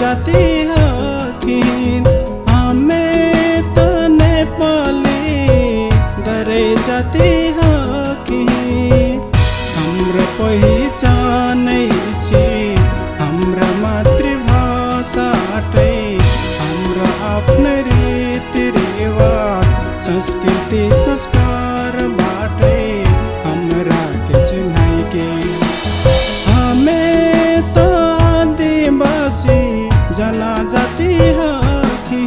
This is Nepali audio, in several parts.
जाति हकिन हमें तो नेपाली डरे जाती हकिन जला जाती हाथी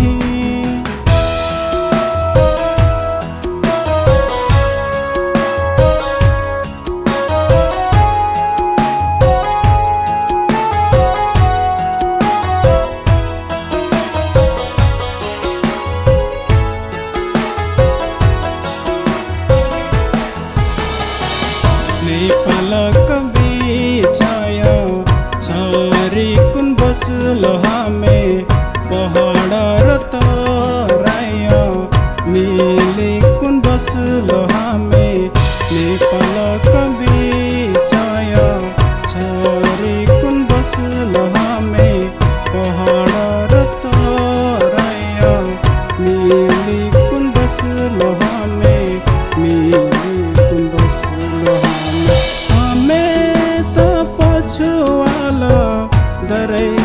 पलक कभी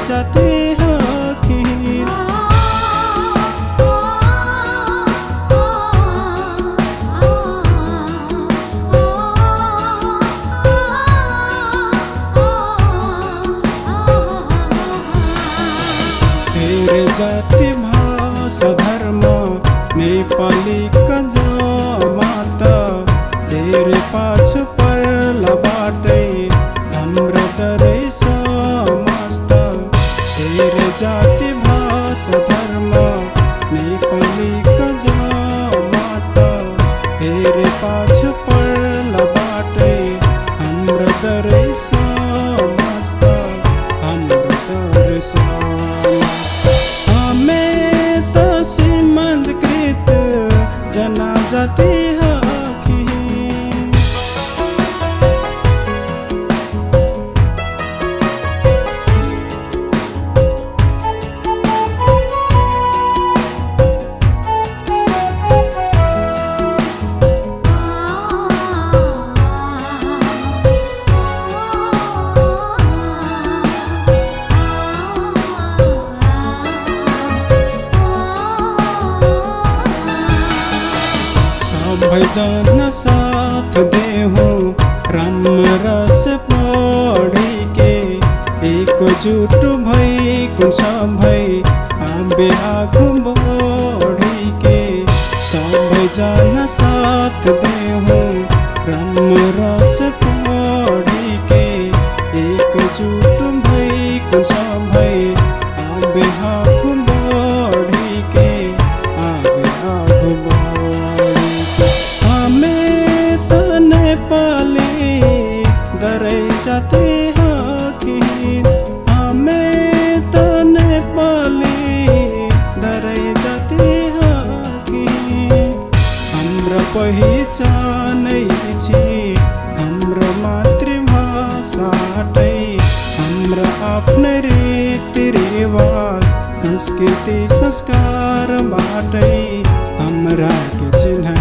जाति हकिर तेरे नेपाली माता अपनी माता तेरे पाछ पड़ल बाटे। हमर मस्ता हमर हमें तो सीमंत जना जाती सबैजना साथ देहु राम्रस पढिके एकजुट भई कुन सबै आबे आगु बढिके सबैजना साथ देहु राम्रस पढिके एकजुट भई कुन छी हाम्रो मातृभाषाटै हाम्रो आफ्नो रीतिरिवाज संस्कृति संस्कारबाटै हाम्रा के चिन्हाइ के